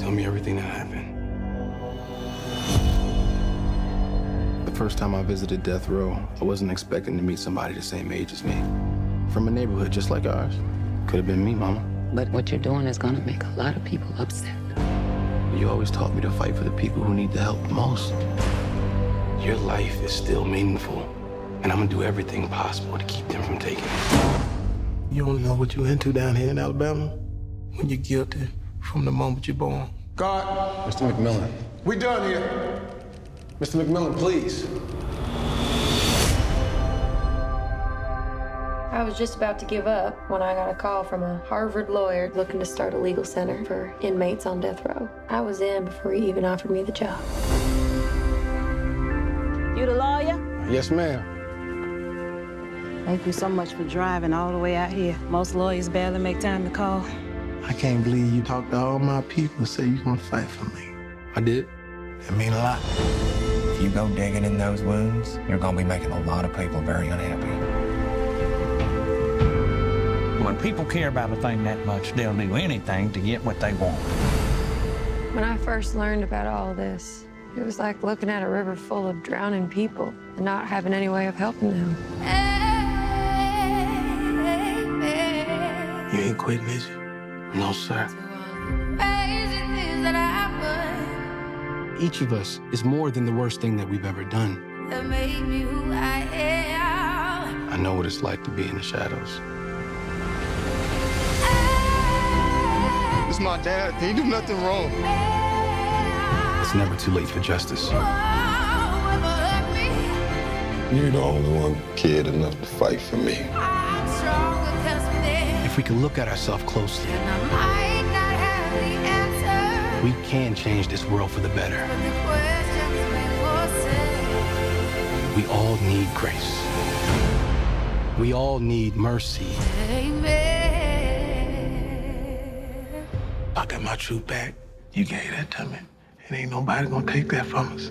tell me everything that happened. The first time I visited death row, I wasn't expecting to meet somebody the same age as me. From a neighborhood just like ours. Could have been me, Mama. But what you're doing is gonna make a lot of people upset. You always taught me to fight for the people who need the help most. Your life is still meaningful, and I'm gonna do everything possible to keep them from taking it. You don't know what you're into down here in Alabama when you're guilty from the moment you're born. God, Mr. McMillian. we done here. Mr. McMillian, please. I was just about to give up when I got a call from a Harvard lawyer looking to start a legal center for inmates on death row. I was in before he even offered me the job. You the lawyer? Yes, ma'am. Thank you so much for driving all the way out here. Most lawyers barely make time to call. I can't believe you talked to all my people and said you're gonna fight for me. I did. That mean a lot. If you go digging in those wounds, you're gonna be making a lot of people very unhappy. When people care about a thing that much, they'll do anything to get what they want. When I first learned about all this, it was like looking at a river full of drowning people and not having any way of helping them. You ain't quitting, is you? No, sir. Each of us is more than the worst thing that we've ever done. I know what it's like to be in the shadows. It's my dad. He did nothing wrong. It's never too late for justice. You're the only one kid enough to fight for me. If we can look at ourselves closely, we can change this world for the better. We all need grace. We all need mercy. Amen. I got my truth back. You gave that to me. And ain't nobody gonna take that from us.